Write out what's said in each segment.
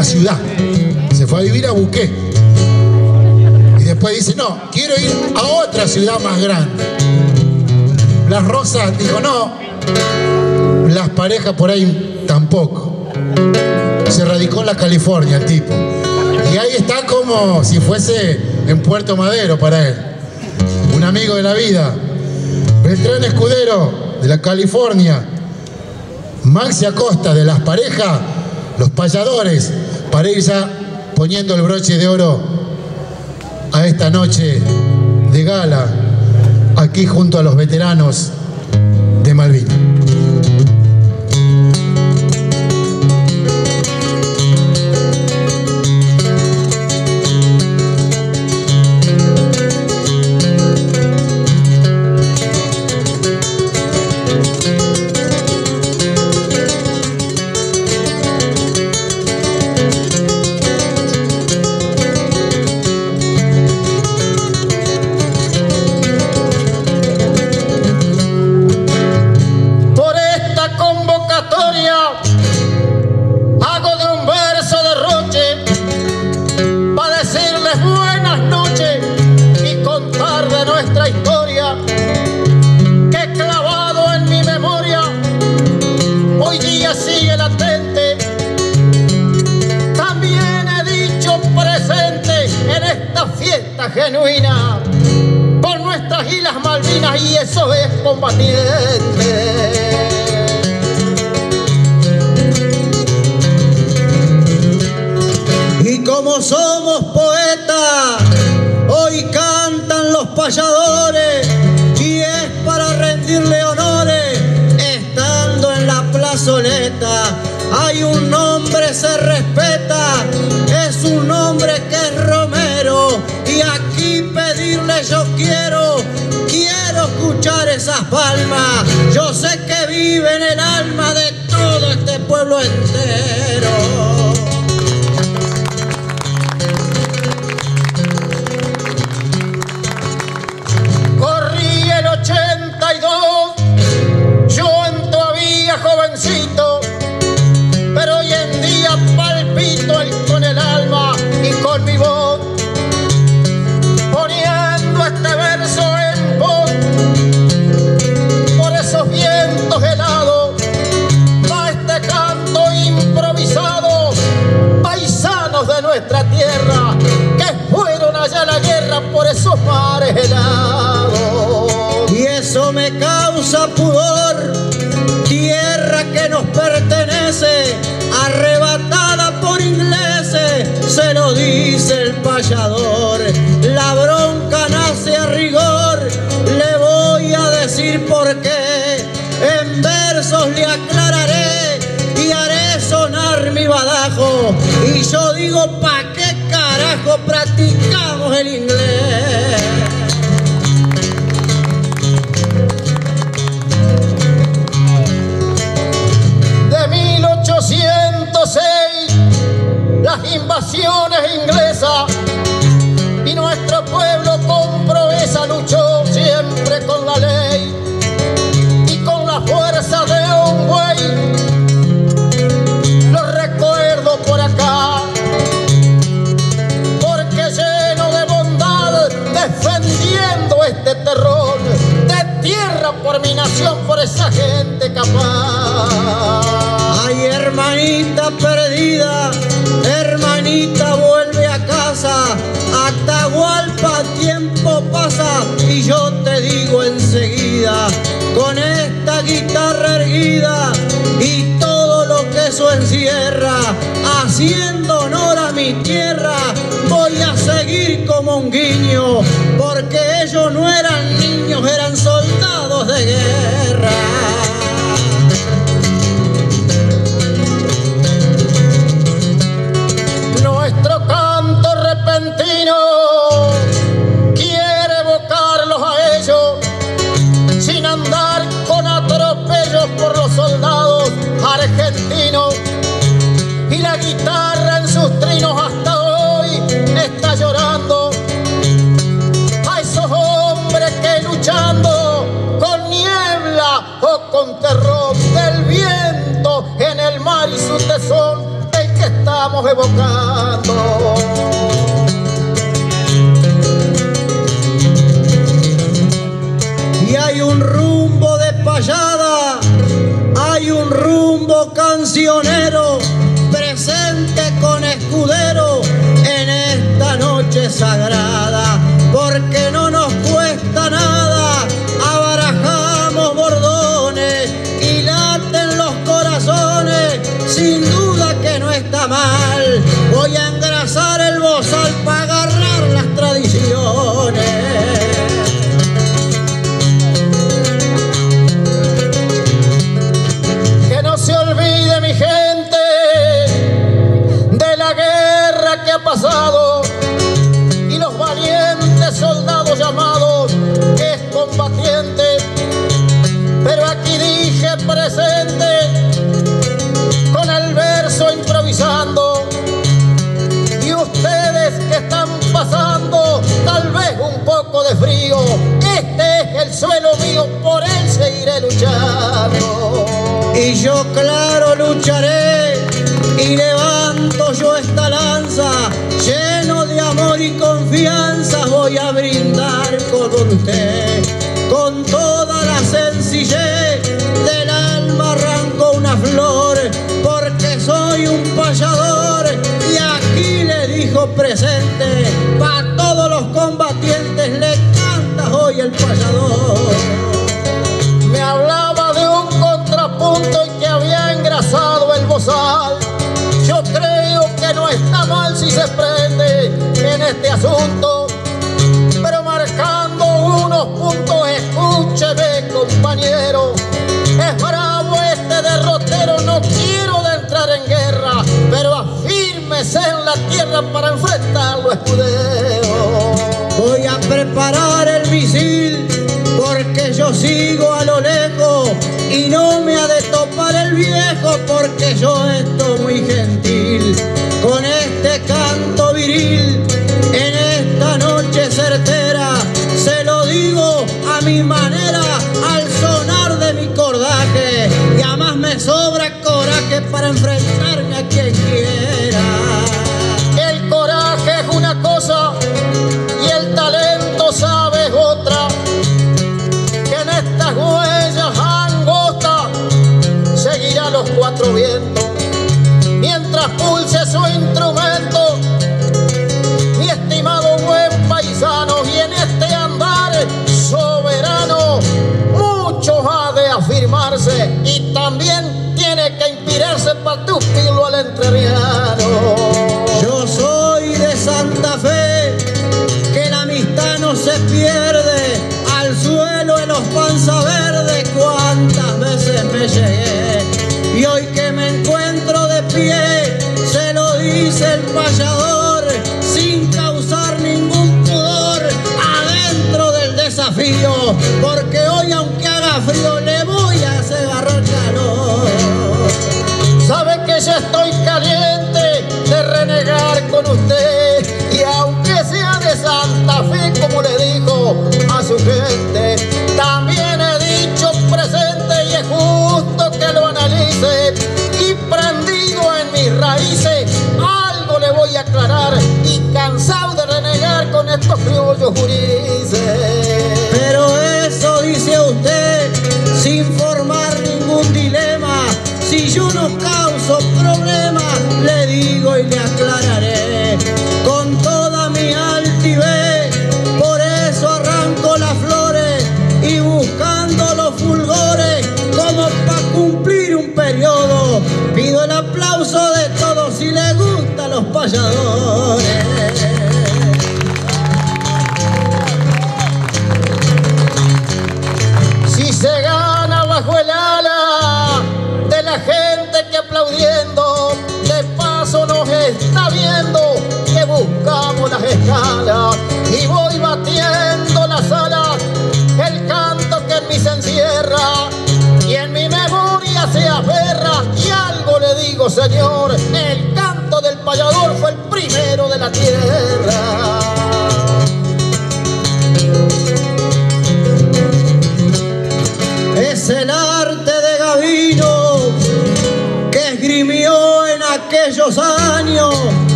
quiero irme a una ciudad. Se fue a vivir a Buqué. Y después dice, no, quiero ir a otra ciudad más grande. Las Rosas dijo, no. Las parejas por ahí tampoco. Se radicó en la California el tipo. Y ahí está como si fuese en Puerto Madero para él. Un amigo de la vida. Beltrán Escudero, de la California. Maxi Acosta, de las parejas, los payadores, para ir poniendo el broche de oro a esta noche de gala, aquí junto a los veteranos de Malvinas. Eso es combatiente. Y como somos poetas, hoy cantan los payadores y es para rendirle honores estando en la plazoleta. Hay un nombre se respeta, es un nombre que es Romero y aquí pedirle yo quiero, palmas. Yo sé que vive en el alma de todo este pueblo entero. Y yo digo, ¿pa' qué carajo practicamos el inglés? De 1806, las invasiones inglesas y nuestro pueblo por por esa gente capaz. Ay, hermanita perdida, hermanita vuelve a casa, Atahualpa. el que estamos evocando. Y hay un rumbo de payada, hay un rumbo cancionero, presente con escudero en esta noche sagrada, porque no nos cuesta nada este es el suelo mío, por él seguiré luchando. Y yo claro lucharé y levanto yo esta lanza, lleno de amor y confianza voy a brindar con usted. se prende en este asunto, pero marcando unos puntos, escúcheme compañero, es bravo este derrotero, no quiero de entrar en guerra, pero afírmese en la tierra para enfrentar los escuderos. Voy a preparar el misil porque yo sigo a lo lejos y no me ha de topar el viejo porque yo estoy muy gente.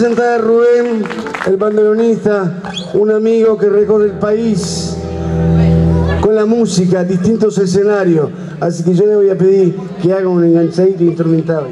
presentar a Rubén, el bandoneonista, un amigo que recorre el país con la música, distintos escenarios. Así que yo le voy a pedir que haga un enganchadito instrumental.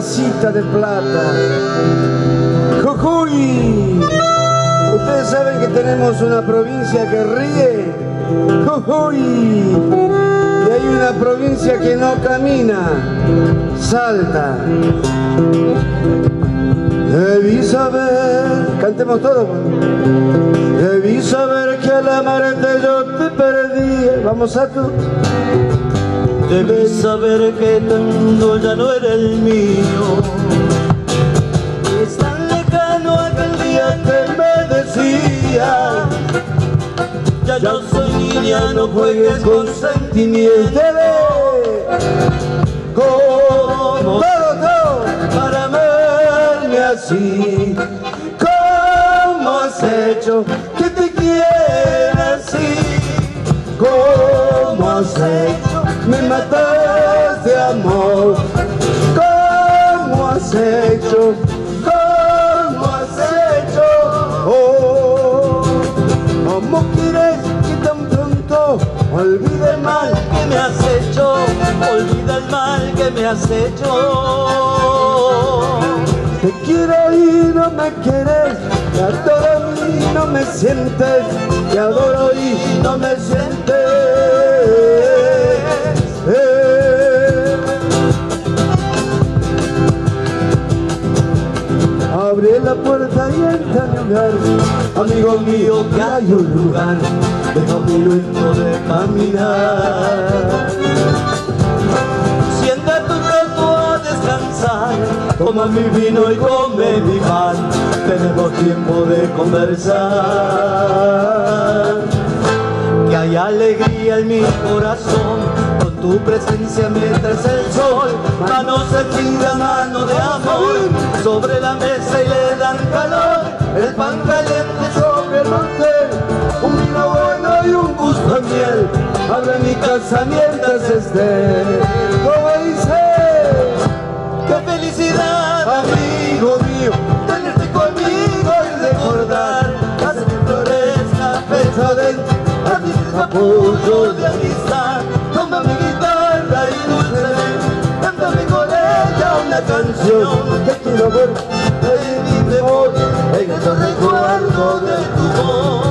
Tacita de plata. Jujuy. Ustedes saben que tenemos una provincia que ríe. Jujuy. Y hay una provincia que no camina. Salta. Debí saber, cantemos todos. Debí saber que al amarte yo te perdí. Vamos a tu. Debí saber que mundo ya no era el mío. Es tan lejano aquel día que me decía. Ya yo soy niña, no juegues con sentimientos. Como todo, para amarme así. ¿Cómo has hecho has hecho? ¿Cómo has hecho? Oh, ¿cómo quieres que tan pronto olvide el mal que me has hecho? Olvida el mal que me has hecho. Te quiero y no me quieres, te adoro y no me sientes, te adoro y no me sientes. La puerta y entra a mi hogar, amigo mío que hay un lugar, deja mi lento de caminar. Sienta tu rato a descansar, toma mi vino y come mi pan, tenemos tiempo de conversar. Que hay alegría en mi corazón, con tu presencia mientras el sol, mano sentida, mano de amor, sobre la mesa y le dan calor, el pan caliente sobre el mantel, un vino bueno y un gusto de miel, abre mi casa mientras esté, como dice, qué felicidad, amigo mío, tenerte conmigo y recordar, hace que florezca adentro, a ti te apoyo de amistad, mi guitarra y dulcemente, cántame con ella una canción, que quiero ver de mi memoria, en estos recuerdos de tu voz.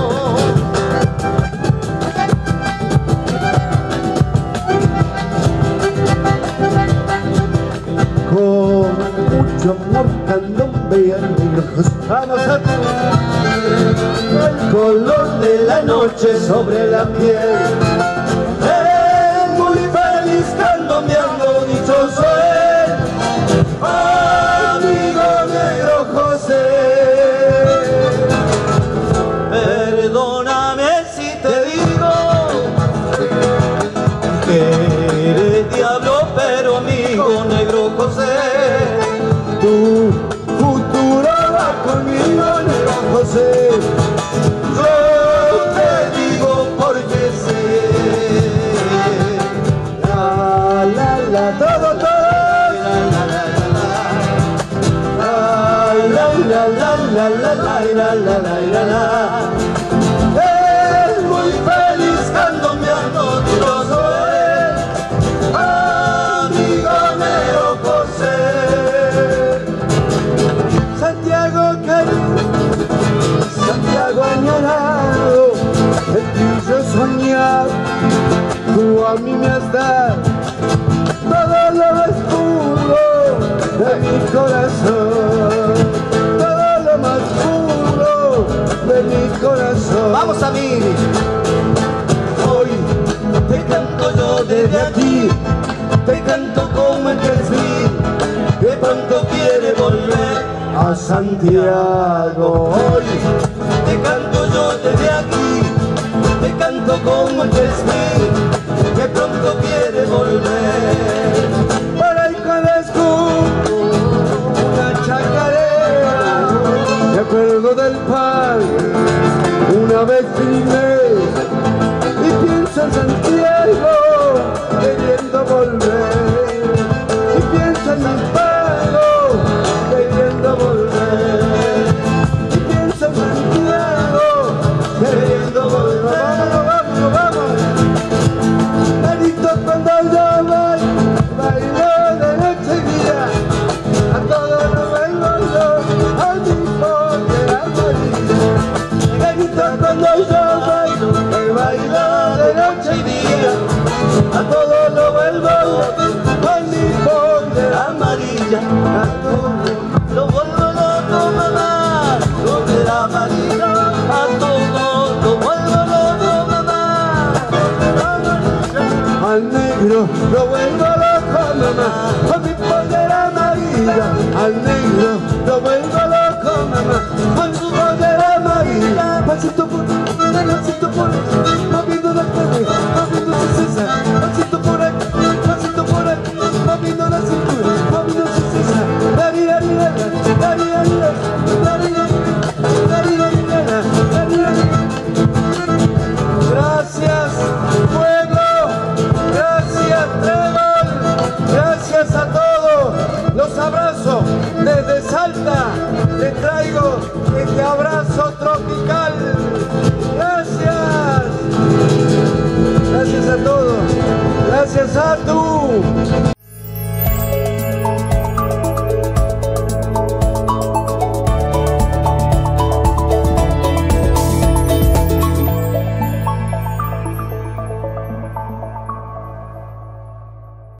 con mucho amor candombean Vamos a el color de la noche sobre la piel. Pronto quiere volver a Santiago. Hoy te canto yo desde aquí, te canto como el que pronto quiere volver. Ahí conozco una chacarera, me acuerdo del padre, una vez vine y pienso en Santiago